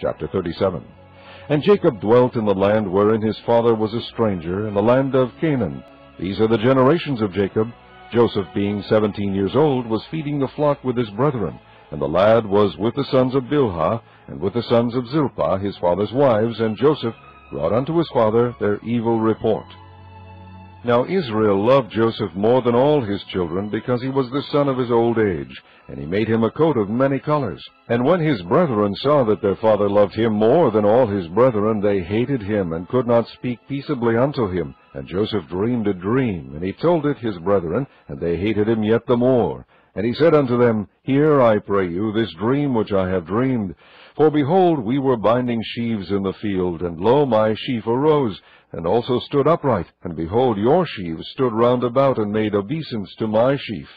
Chapter 37 And Jacob dwelt in the land wherein his father was a stranger, in the land of Canaan. These are the generations of Jacob. Joseph, being seventeen years old, was feeding the flock with his brethren. And the lad was with the sons of Bilhah, and with the sons of Zilpah, his father's wives, and Joseph brought unto his father their evil report. Now Israel loved Joseph more than all his children, because he was the son of his old age, and he made him a coat of many colors. And when his brethren saw that their father loved him more than all his brethren, they hated him, and could not speak peaceably unto him. And Joseph dreamed a dream, and he told it his brethren, and they hated him yet the more. And he said unto them, Hear, I pray you, this dream which I have dreamed. For behold, we were binding sheaves in the field, and lo, my sheaf arose, and also stood upright, and behold, your sheaves stood round about, and made obeisance to my sheaf.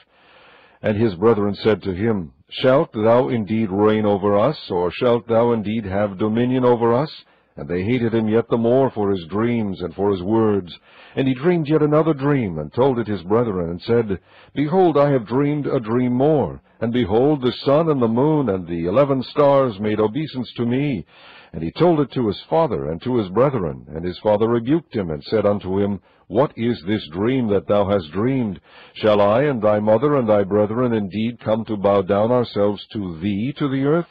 And his brethren said to him, Shalt thou indeed reign over us, or shalt thou indeed have dominion over us? And they hated him yet the more for his dreams and for his words. And he dreamed yet another dream, and told it his brethren, and said, Behold, I have dreamed a dream more. And behold, the sun and the moon and the eleven stars made obeisance to me. And he told it to his father and to his brethren. And his father rebuked him, and said unto him, What is this dream that thou hast dreamed? Shall I and thy mother and thy brethren indeed come to bow down ourselves to thee to the earth?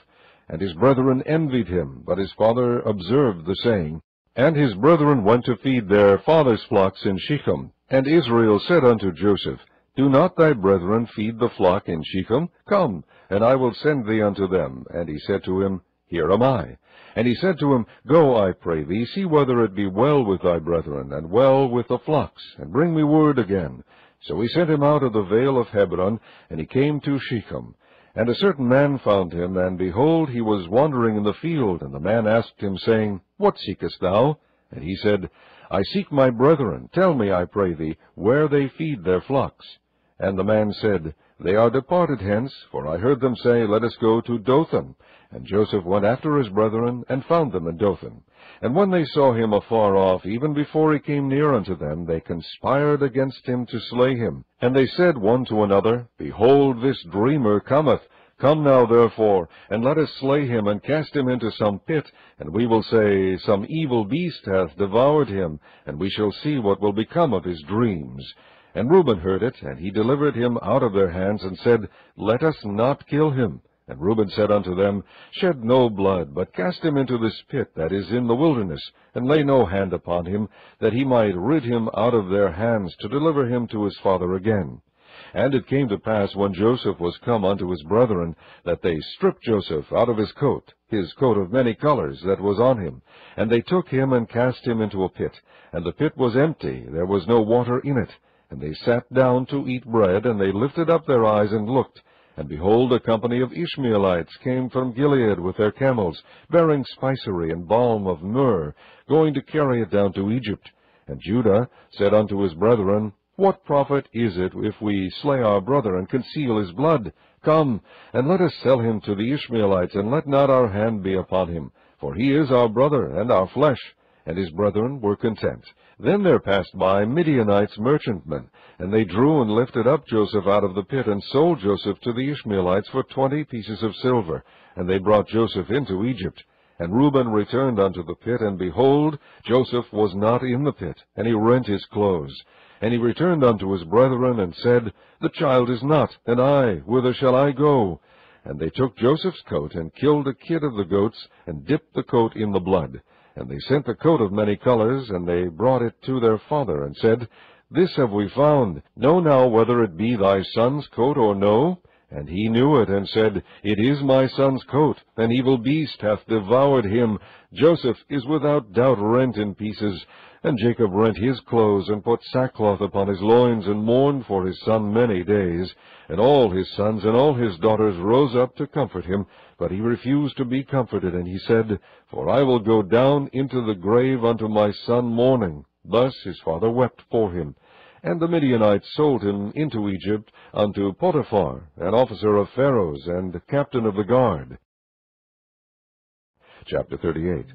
And his brethren envied him, but his father observed the saying. And his brethren went to feed their father's flocks in Shechem. And Israel said unto Joseph, Do not thy brethren feed the flock in Shechem? Come, and I will send thee unto them. And he said to him, Here am I. And he said to him, Go, I pray thee, see whether it be well with thy brethren, and well with the flocks, and bring me word again. So he sent him out of the vale of Hebron, and he came to Shechem. And a certain man found him, and behold, he was wandering in the field. And the man asked him, saying, What seekest thou? And he said, I seek my brethren. Tell me, I pray thee, where they feed their flocks. And the man said, They are departed hence, for I heard them say, Let us go to Dothan. And Joseph went after his brethren, and found them in Dothan. And when they saw him afar off, even before he came near unto them, they conspired against him to slay him. And they said one to another, Behold, this dreamer cometh. Come now, therefore, and let us slay him, and cast him into some pit, and we will say, Some evil beast hath devoured him, and we shall see what will become of his dreams. And Reuben heard it, and he delivered him out of their hands, and said, Let us not kill him. And Reuben said unto them, Shed no blood, but cast him into this pit that is in the wilderness, and lay no hand upon him, that he might rid him out of their hands, to deliver him to his father again. And it came to pass, when Joseph was come unto his brethren, that they stripped Joseph out of his coat, his coat of many colors that was on him. And they took him and cast him into a pit. And the pit was empty, there was no water in it. And they sat down to eat bread, and they lifted up their eyes and looked, and behold, a company of Ishmaelites came from Gilead with their camels, bearing spicery and balm of myrrh, going to carry it down to Egypt. And Judah said unto his brethren, What profit is it if we slay our brother and conceal his blood? Come, and let us sell him to the Ishmaelites, and let not our hand be upon him, for he is our brother and our flesh. And his brethren were content. Then there passed by Midianites merchantmen, and they drew and lifted up Joseph out of the pit, and sold Joseph to the Ishmaelites for twenty pieces of silver. And they brought Joseph into Egypt. And Reuben returned unto the pit, and behold, Joseph was not in the pit, and he rent his clothes. And he returned unto his brethren, and said, The child is not, and I, whither shall I go? And they took Joseph's coat, and killed a kid of the goats, and dipped the coat in the blood. And they sent the coat of many colors, and they brought it to their father, and said, This have we found. Know now whether it be thy son's coat or no. And he knew it, and said, It is my son's coat. An evil beast hath devoured him. Joseph is without doubt rent in pieces. And Jacob rent his clothes, and put sackcloth upon his loins, and mourned for his son many days. And all his sons and all his daughters rose up to comfort him. But he refused to be comforted, and he said, For I will go down into the grave unto my son mourning. Thus his father wept for him. And the Midianites sold him into Egypt unto Potiphar, an officer of Pharaoh's, and captain of the guard. Chapter 38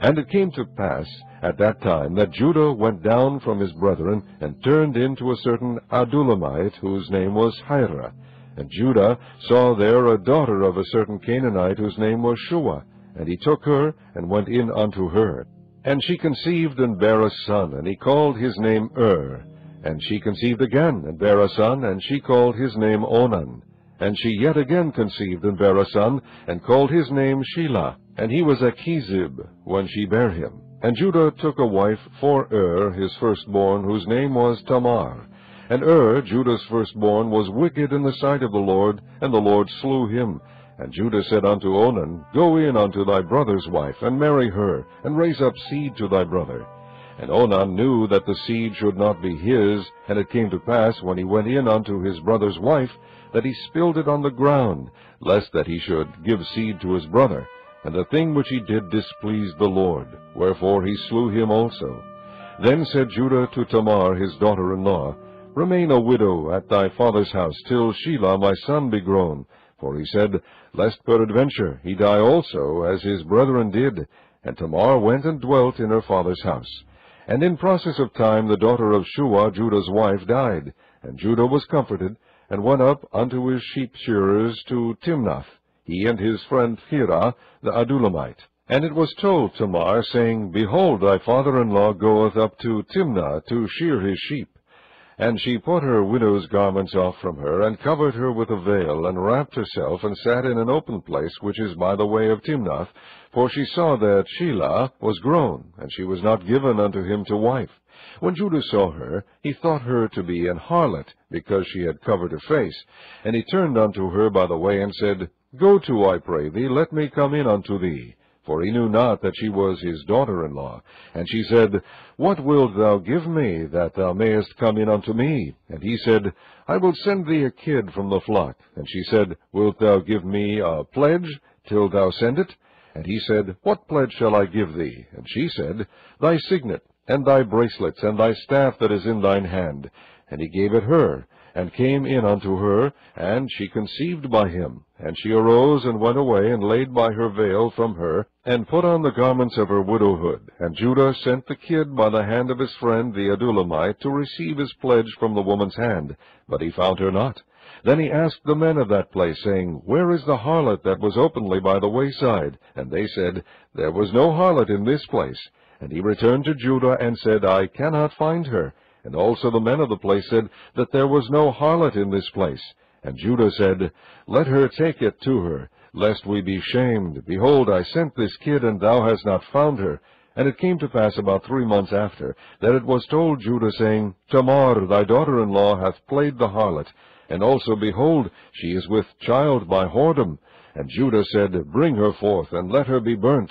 And it came to pass at that time that Judah went down from his brethren, and turned into a certain Adullamite, whose name was Hirah. And Judah saw there a daughter of a certain Canaanite, whose name was Shua. And he took her, and went in unto her. And she conceived and bare a son, and he called his name Er. And she conceived again, and bare a son, and she called his name Onan. And she yet again conceived and bare a son, and called his name Shelah. And he was a Chezib when she bare him. And Judah took a wife for Er, his firstborn, whose name was Tamar. And Er, Judah's firstborn, was wicked in the sight of the Lord, and the Lord slew him. And Judah said unto Onan, Go in unto thy brother's wife, and marry her, and raise up seed to thy brother. And Onan knew that the seed should not be his, and it came to pass, when he went in unto his brother's wife, that he spilled it on the ground, lest that he should give seed to his brother. And the thing which he did displeased the Lord, wherefore he slew him also. Then said Judah to Tamar his daughter-in-law, Remain a widow at thy father's house, till Shelah my son be grown. For he said, Lest peradventure he die also, as his brethren did. And Tamar went and dwelt in her father's house. And in process of time the daughter of Shua, Judah's wife, died. And Judah was comforted, and went up unto his sheep shearers to Timnath, he and his friend Hirah, the Adullamite. And it was told Tamar, saying, Behold, thy father-in-law goeth up to Timnath to shear his sheep. And she put her widow's garments off from her, and covered her with a veil, and wrapped herself, and sat in an open place, which is by the way of Timnath, for she saw that Shelah was grown, and she was not given unto him to wife. When Judah saw her, he thought her to be an harlot, because she had covered her face. And he turned unto her by the way, and said, Go to, I pray thee, let me come in unto thee. For he knew not that she was his daughter-in-law. And she said, What wilt thou give me, that thou mayest come in unto me? And he said, I will send thee a kid from the flock. And she said, Wilt thou give me a pledge, till thou send it? And he said, What pledge shall I give thee? And she said, Thy signet, and thy bracelets, and thy staff that is in thine hand. And he gave it her, and came in unto her, and she conceived by him. And she arose and went away, and laid by her veil from her, and put on the garments of her widowhood. And Judah sent the kid by the hand of his friend the Adullamite to receive his pledge from the woman's hand, but he found her not. Then he asked the men of that place, saying, Where is the harlot that was openly by the wayside? And they said, There was no harlot in this place. And he returned to Judah, and said, I cannot find her. And also the men of the place said that there was no harlot in this place. And Judah said, Let her take it to her, lest we be shamed. Behold, I sent this kid, and thou hast not found her. And it came to pass about three months after, that it was told Judah, saying, Tamar, thy daughter-in-law, hath played the harlot, and also, behold, she is with child by whoredom. And Judah said, Bring her forth, and let her be burnt.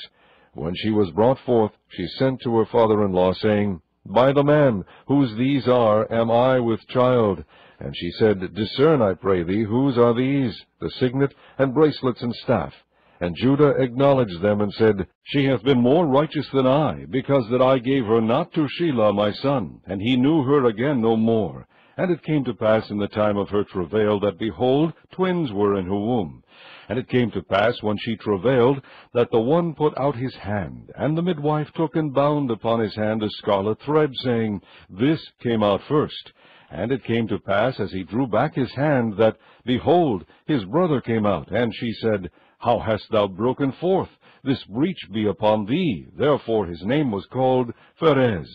When she was brought forth, she sent to her father-in-law, saying, By the man, whose these are, am I with child. And she said, Discern, I pray thee, whose are these, the signet, and bracelets, and staff. And Judah acknowledged them, and said, She hath been more righteous than I, because that I gave her not to Shelah my son, and he knew her again no more. And it came to pass in the time of her travail, that, behold, twins were in her womb. And it came to pass, when she travailed, that the one put out his hand, and the midwife took and bound upon his hand a scarlet thread, saying, This came out first. And it came to pass, as he drew back his hand, that, behold, his brother came out. And she said, How hast thou broken forth? This breach be upon thee. Therefore his name was called Pharez.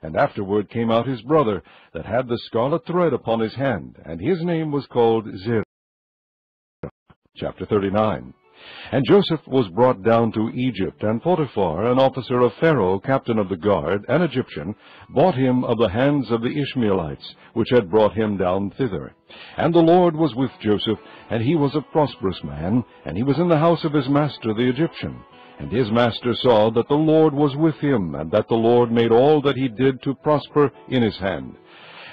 And afterward came out his brother, that had the scarlet thread upon his hand, and his name was called Zarah. Chapter 39 And Joseph was brought down to Egypt, and Potiphar, an officer of Pharaoh, captain of the guard, an Egyptian, bought him of the hands of the Ishmaelites, which had brought him down thither. And the Lord was with Joseph, and he was a prosperous man, and he was in the house of his master the Egyptian. And his master saw that the Lord was with him, and that the Lord made all that he did to prosper in his hand.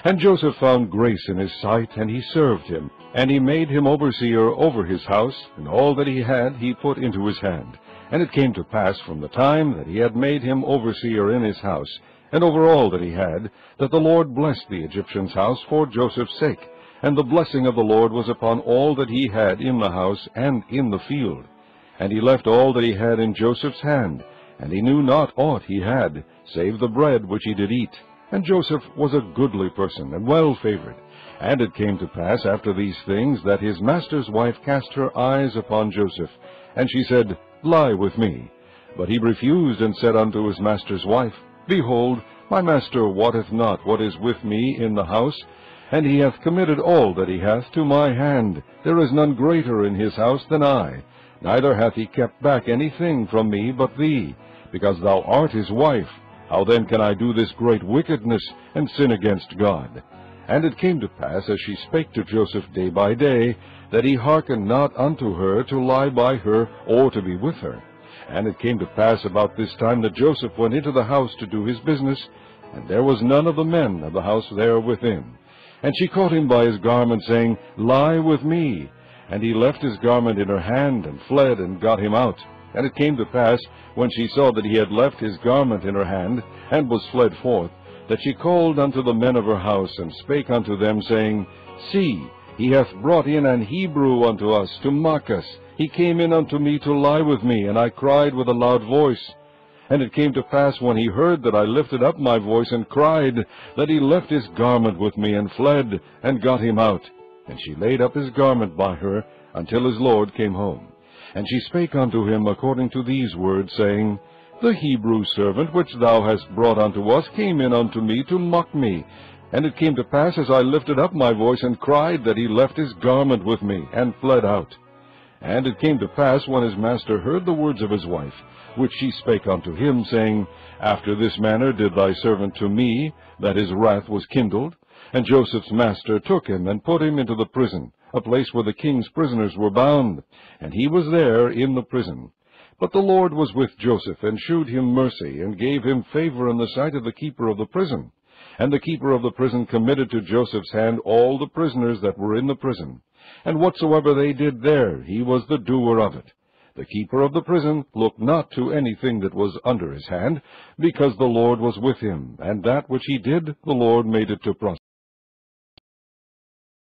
And Joseph found grace in his sight, and he served him. And he made him overseer over his house, and all that he had he put into his hand. And it came to pass from the time that he had made him overseer in his house, and over all that he had, that the Lord blessed the Egyptian's house for Joseph's sake. And the blessing of the Lord was upon all that he had in the house and in the field. And he left all that he had in Joseph's hand, and he knew not aught he had, save the bread which he did eat. And Joseph was a goodly person, and well favored. And it came to pass after these things, that his master's wife cast her eyes upon Joseph. And she said, Lie with me. But he refused, and said unto his master's wife, Behold, my master wotteth not what is with me in the house, and he hath committed all that he hath to my hand. There is none greater in his house than I. Neither hath he kept back anything from me but thee, because thou art his wife. How then can I do this great wickedness, and sin against God? And it came to pass, as she spake to Joseph day by day, that he hearkened not unto her to lie by her, or to be with her. And it came to pass about this time that Joseph went into the house to do his business, and there was none of the men of the house there within. And she caught him by his garment, saying, Lie with me. And he left his garment in her hand, and fled, and got him out. And it came to pass, when she saw that he had left his garment in her hand, and was fled forth, that she called unto the men of her house, and spake unto them, saying, See, he hath brought in an Hebrew unto us, to mock us. He came in unto me to lie with me, and I cried with a loud voice. And it came to pass, when he heard that I lifted up my voice and cried, that he left his garment with me, and fled, and got him out. And she laid up his garment by her, until his lord came home. And she spake unto him according to these words, saying, The Hebrew servant which thou hast brought unto us came in unto me to mock me. And it came to pass, as I lifted up my voice and cried, that he left his garment with me, and fled out. And it came to pass, when his master heard the words of his wife, which she spake unto him, saying, After this manner did thy servant to me, that his wrath was kindled. And Joseph's master took him, and put him into the prison, a place where the king's prisoners were bound. And he was there in the prison. But the Lord was with Joseph, and shewed him mercy, and gave him favor in the sight of the keeper of the prison. And the keeper of the prison committed to Joseph's hand all the prisoners that were in the prison. And whatsoever they did there, he was the doer of it. The keeper of the prison looked not to anything that was under his hand, because the Lord was with him, and that which he did, the Lord made it to prosper.